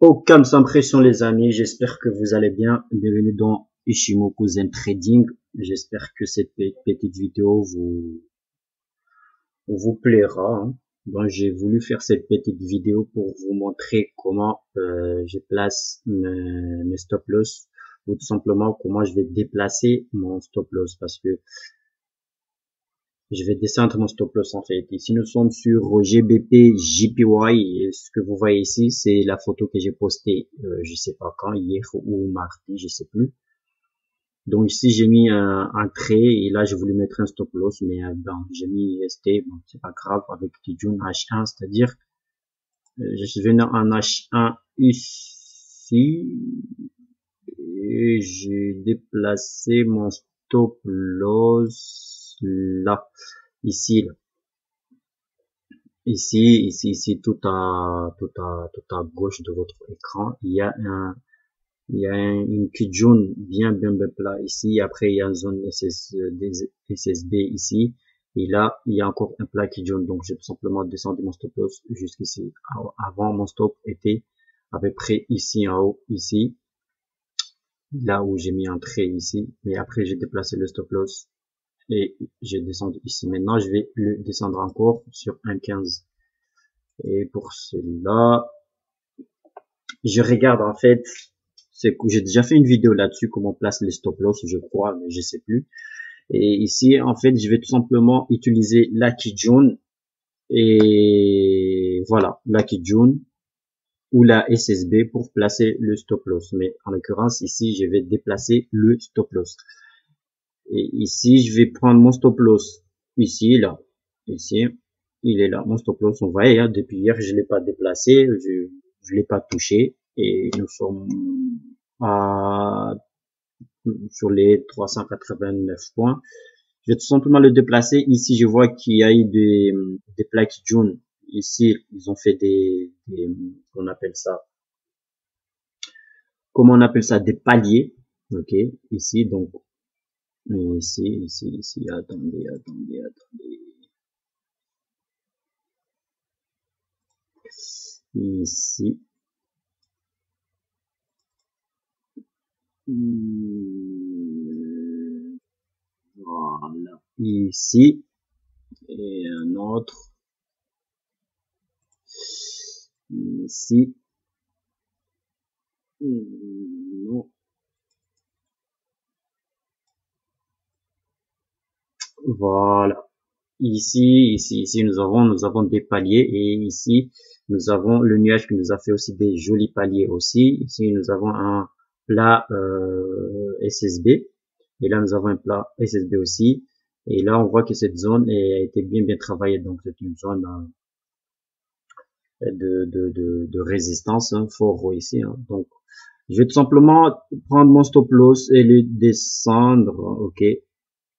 Aucune impression les amis, j'espère que vous allez bien. Bienvenue dans Ishimoku Zen Trading. J'espère que cette petite vidéo vous vous plaira. Hein. j'ai voulu faire cette petite vidéo pour vous montrer comment euh, je place mes, mes stop loss ou tout simplement comment je vais déplacer mon stop loss parce que je vais descendre mon stop loss en fait. Ici, nous sommes sur GBP JPY. Ce que vous voyez ici, c'est la photo que j'ai postée, euh, je sais pas quand, hier ou mardi, je sais plus. Donc ici, j'ai mis un, un, trait et là, j'ai voulu mettre un stop loss, mais euh, j'ai mis ST, bon, c'est pas grave, avec Kijun H1, c'est-à-dire, euh, je suis venu en H1 ici et j'ai déplacé mon stop loss là, ici, là. Ici, ici, ici, tout à, tout à, tout à gauche de votre écran, il y a un, il y a une petite jaune bien, bien, bien plat ici. Après, il y a une zone SSB ici. Et là, il y a encore un plat qui jaune. Donc, j'ai tout simplement descendu mon stop loss jusqu'ici. Avant, mon stop était à peu près ici en haut, ici. Là où j'ai mis un trait ici. Mais après, j'ai déplacé le stop loss et j'ai descendu ici. Maintenant, je vais le descendre encore sur 1.15. Et pour cela, je regarde en fait, c'est que j'ai déjà fait une vidéo là-dessus, comment on place les stop loss, je crois, mais je sais plus. Et ici, en fait, je vais tout simplement utiliser la jaune et voilà, la jaune ou la SSB pour placer le stop loss. Mais en l'occurrence, ici, je vais déplacer le stop loss. Et ici, je vais prendre mon stop loss. Ici, là. Ici. Il est là. Mon stop loss, on voit, hein, depuis hier, je l'ai pas déplacé. Je, je l'ai pas touché. Et nous sommes à, sur les 389 points. Je vais tout simplement le déplacer. Ici, je vois qu'il y a eu des, des plaques jaunes. Ici, ils ont fait des, des on appelle ça, comment on appelle ça, des paliers. Ok, ici, donc Ici, ici, ici, attendez, attendez, attendez. Ici. Voilà. Ici. Et un autre. Ici. Non. Voilà. Ici, ici, ici, nous avons, nous avons des paliers et ici, nous avons le nuage qui nous a fait aussi des jolis paliers aussi. Ici, nous avons un plat euh, SSB et là, nous avons un plat SSB aussi. Et là, on voit que cette zone a été bien, bien travaillée. Donc, c'est une zone euh, de, de, de, résistance hein, fort ici. Hein. Donc, je vais tout simplement prendre mon stop loss et le descendre. OK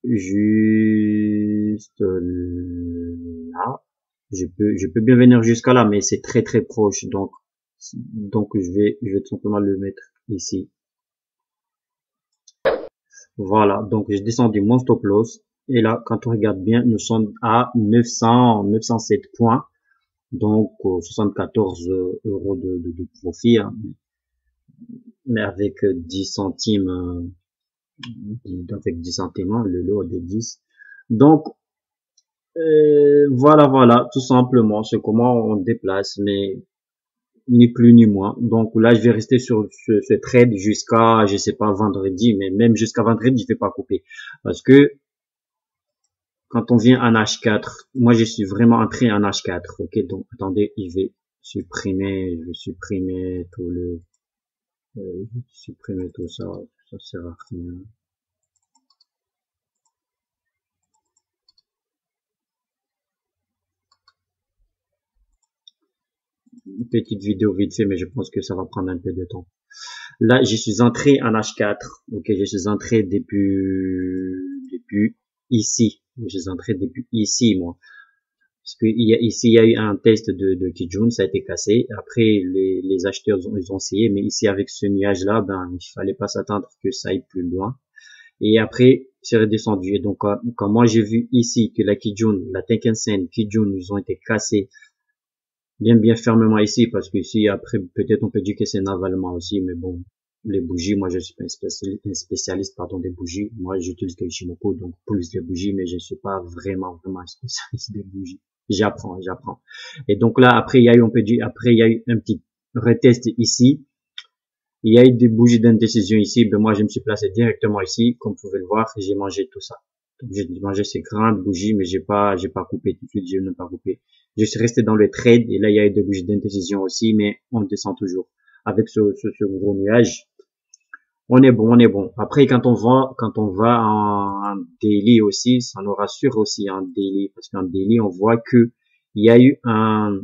juste là. Je peux, je peux bien venir jusqu'à là, mais c'est très très proche, donc donc je vais, je vais tout simplement le mettre ici. Voilà, donc j'ai descendu mon stop loss et là, quand on regarde bien, nous sommes à 900, 907 points, donc 74 euros de, de, profit, hein. mais avec 10 centimes euh, avec 10 centimes, le lot de 10. Donc, euh, voilà, voilà, tout simplement, c'est comment on déplace, mais ni plus ni moins. Donc là, je vais rester sur ce, trade jusqu'à, je sais pas, vendredi, mais même jusqu'à vendredi, je vais pas couper. Parce que quand on vient en H4, moi je suis vraiment entré en H4, ok, donc attendez, je vais supprimer, je vais supprimer tout le, euh, supprimer tout ça, ça sert à rien. Petite vidéo vite fait, mais je pense que ça va prendre un peu de temps. Là, je suis entré en H4. Ok, je suis entré depuis, depuis ici. Je suis entré depuis ici, moi. Parce que il y a, ici, il y a eu un test de, de Kijun, ça a été cassé. Après, les, les acheteurs, ils ont essayé, mais ici, avec ce nuage-là, ben, il fallait pas s'attendre que ça aille plus loin. Et après, c'est redescendu. Et donc, quand moi j'ai vu ici que la Kijun, la Tenken-sen, Kijun, ils ont été cassés bien bien fermement ici parce que ici après peut-être on peut dire que c'est navalement aussi mais bon les bougies moi je suis pas un spécialiste, pardon des bougies moi j'utilise que Ishimoku donc plus les bougies mais je suis pas vraiment vraiment un spécialiste des bougies j'apprends j'apprends. Et donc là après il y a eu un petit retest ici. Il y a eu des bougies d'indécision ici. Ben moi je me suis placé directement ici. Comme vous pouvez le voir j'ai mangé tout ça. J'ai mangé ces grandes bougies mais j'ai pas j'ai pas coupé tout de suite. Je n'ai pas coupé. Je suis resté dans le trade. Et là il y a eu des bougies d'indécision aussi, mais on descend toujours avec ce, ce, gros nuage. On est bon, on est bon. Après quand on va quand on va en, daily aussi, ça nous rassure aussi en daily parce qu'en daily on voit que il y a eu un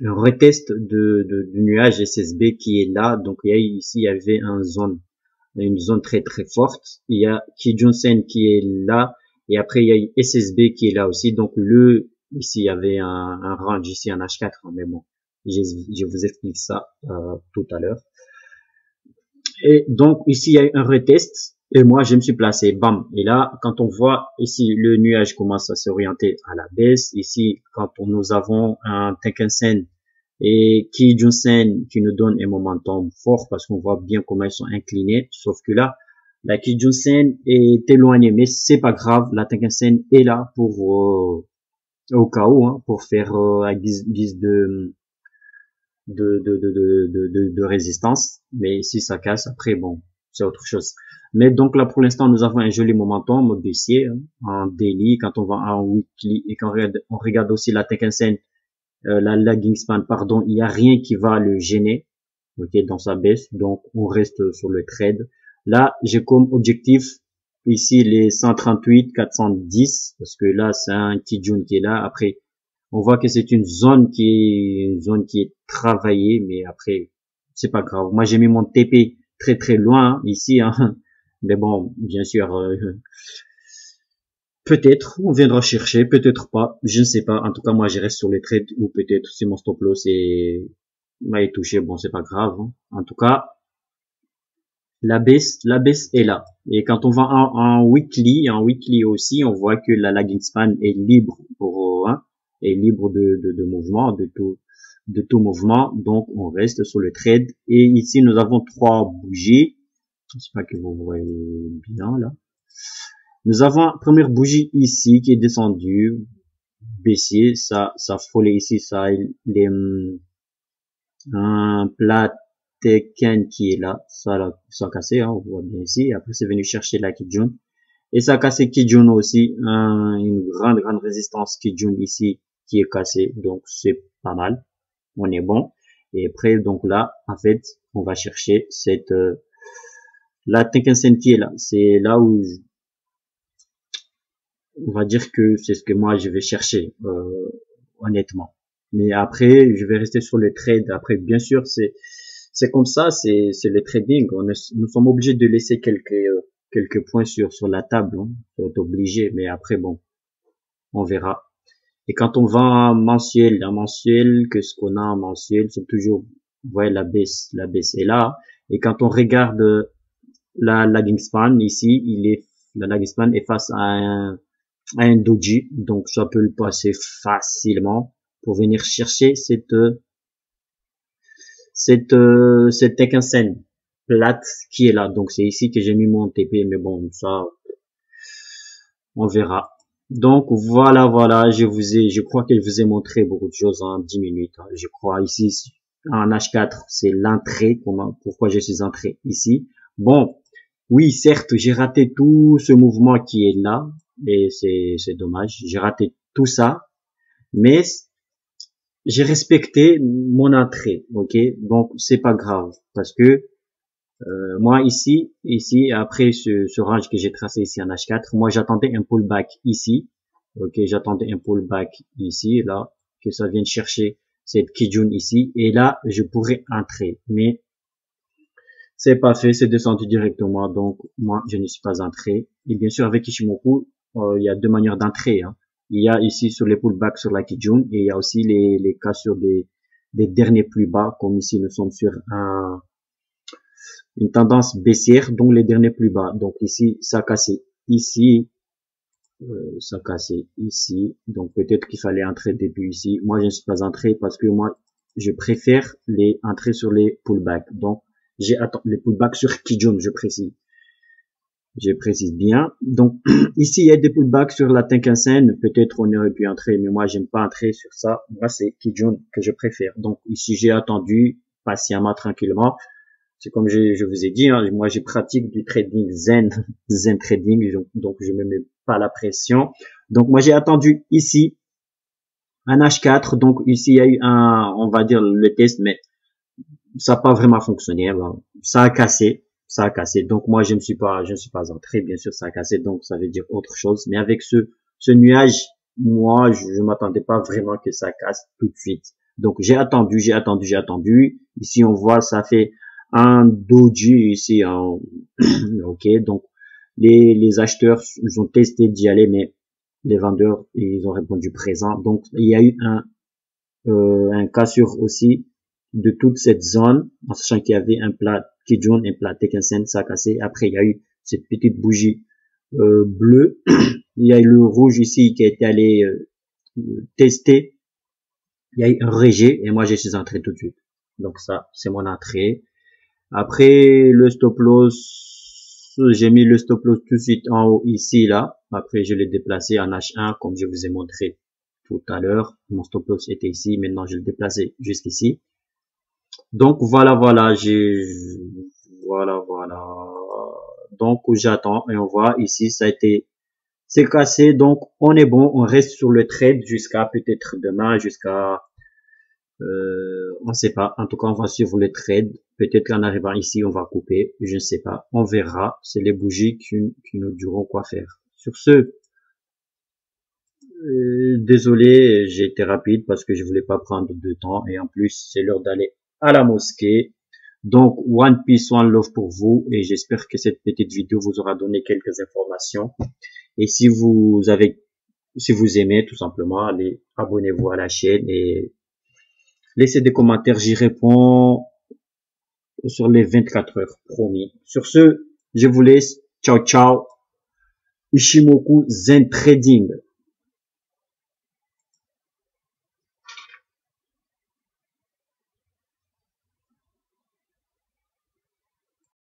retest de, du nuage SSB qui est là. Donc il y a ici il y avait un zone une zone très très forte. Il y a Kijun Sen qui est là et après il y a eu SSB qui est là aussi. Donc le Ici, il y avait un, un range, ici un H4, hein, mais bon, je, je vous explique ça euh, tout à l'heure. Et donc, ici, il y a un retest, et moi, je me suis placé, bam. Et là, quand on voit ici, le nuage commence à s'orienter à la baisse. Ici, quand nous avons un Tenkan-sen et Kijun-sen qui nous donne un momentum fort parce qu'on voit bien comment ils sont inclinés. Sauf que là, la Kijun-sen est éloignée, mais c'est pas grave. La Tenkan-sen est là pour euh, au cas où, hein, pour faire euh, à guise, de, de, de, de, de, résistance. Mais si ça casse, après, bon, c'est autre chose. Mais donc là, pour l'instant, nous avons un joli momentum mode baissier, hein, en daily, quand on va en weekly et quand on regarde, on regarde aussi la Tekken euh, la lagging span, pardon, il n'y a rien qui va le gêner, ok, dans sa baisse. Donc, on reste sur le trade. Là, j'ai comme objectif Ici, les 138, 410, parce que là, c'est un Kijun qui est là. Après, on voit que c'est une zone qui est une zone qui est travaillée, mais après, c'est pas grave. Moi, j'ai mis mon TP très très loin hein, ici, hein. mais bon, bien sûr, euh, peut-être on viendra chercher, peut-être pas, je ne sais pas. En tout cas, moi, je reste sur les trades ou peut-être c'est mon stop loss et m'a touché. Bon, c'est pas grave. Hein. En tout cas, la baisse, la baisse est là. Et quand on va en, weekly, en weekly aussi, on voit que la lagging span est libre pour est libre de, de, de mouvement, de tout, de tout mouvement. Donc on reste sur le trade. Et ici nous avons trois bougies. pas que vous voyez bien là. Nous avons première bougie ici qui est descendue, baissier, ça, ça frôlait ici, ça, les, un plat Tekken qui est là, ça, là, ça a cassé, hein, on voit bien ici. Après, c'est venu chercher la Kijun. Et ça a cassé Kijun aussi, une grande, grande résistance Kijun ici qui est cassée. Donc, c'est pas mal. On est bon. Et après, donc là, en fait, on va chercher cette, euh, la Tekken qui est là. C'est là où, on va dire que c'est ce que moi je vais chercher, euh, honnêtement. Mais après, je vais rester sur le trade. Après, bien sûr, c'est, c'est comme ça, c'est c'est le trading. On nous sommes obligés de laisser quelques euh, quelques points sur sur la table. Hein. Obligé, mais après bon, on verra. Et quand on va en mensuel, en mensuel, que ce qu'on a en mensuel, c'est toujours, vous la baisse, la baisse est là. Et quand on regarde la lagging span ici, il est la lagging span est face à un à un doji, donc ça peut le passer facilement pour venir chercher cette cette cette scène plate qui est là. Donc c'est ici que j'ai mis mon TP, mais bon ça on verra. Donc voilà, voilà, je vous ai, je crois que je vous ai montré beaucoup de choses en 10 minutes. Je crois ici en H4, c'est l'entrée. Comment, pourquoi je suis entré ici? Bon, oui, certes, j'ai raté tout ce mouvement qui est là, et c'est c'est dommage. J'ai raté tout ça, mais j'ai respecté mon entrée, ok? Donc c'est pas grave parce que euh, moi ici, ici après ce, ce range que j'ai tracé ici en H4, moi j'attendais un pullback ici, ok J'attendais un pullback ici, là, que ça vienne chercher cette Kijun ici, et là je pourrais entrer, mais c'est pas fait, c'est descendu directement, donc moi je ne suis pas entré. Et bien sûr avec Ishimoku, euh, il y a deux manières d'entrer. Hein. Il y a ici sur les pullbacks sur la Kijun et il y a aussi les, les cas sur des, des derniers plus bas, comme ici nous sommes sur un, une tendance baissière, donc les derniers plus bas. Donc ici, ça a cassé. Ici, ça cassait ici. Donc peut-être qu'il fallait entrer depuis ici. Moi, je ne suis pas entré parce que moi, je préfère les entrer sur les pullbacks. Donc j'ai les pullbacks sur Kijun, je précise. Je précise bien. Donc ici, il y a des pullbacks sur la Tenkan-sen. Peut-être on aurait pu entrer, mais moi, j'aime pas entrer sur ça. Moi, c'est Kijun que je préfère. Donc ici, j'ai attendu patiemment, tranquillement. C'est comme je, je, vous ai dit, hein, moi j'ai pratique du trading zen, zen trading, donc je me mets pas la pression. Donc moi j'ai attendu ici un H4, donc ici il y a eu un, on va dire le test, mais ça n'a pas vraiment fonctionné. Ça a cassé, ça a cassé. Donc moi je ne suis pas, je ne suis pas entré, bien sûr ça a cassé, donc ça veut dire autre chose. Mais avec ce, ce nuage, moi je, je m'attendais pas vraiment que ça casse tout de suite. Donc j'ai attendu, j'ai attendu, j'ai attendu. Ici on voit ça fait un doji ici. en ok, donc les, les acheteurs ils ont testé d'y aller, mais les vendeurs ils ont répondu présent. Donc il y a eu un euh, un cassure aussi de toute cette zone, en sachant qu'il y avait un plat Kijun, un plat Tekken ça a cassé. Après il y a eu cette petite bougie euh, bleue. il y a eu le rouge ici qui a été allé euh, tester il y a eu un rejet et moi je suis entré tout de suite. Donc ça, c'est mon entrée. Après le stop loss, j'ai mis le stop loss tout de suite en haut ici là. Après je l'ai déplacé en H1 comme je vous ai montré tout à l'heure. Mon stop loss était ici, maintenant je l'ai déplacé jusqu'ici. Donc voilà, voilà, j'ai voilà, voilà. Donc j'attends et on voit ici ça a été c'est cassé donc on est bon on reste sur le trade jusqu'à peut-être demain jusqu'à euh, on sait pas en tout cas on va suivre le trade peut-être qu'en arrivant ici on va couper je ne sais pas on verra c'est les bougies qui, nous diront quoi faire sur ce euh, désolé j'ai été rapide parce que je voulais pas prendre de temps et en plus c'est l'heure d'aller à la mosquée donc, One Piece, One Love pour vous et j'espère que cette petite vidéo vous aura donné quelques informations. Et si vous avez, si vous aimez tout simplement, allez, abonnez-vous à la chaîne et laissez des commentaires. J'y réponds sur les 24 heures, promis. Sur ce, je vous laisse. Ciao, ciao. Ishimoku Zen Trading.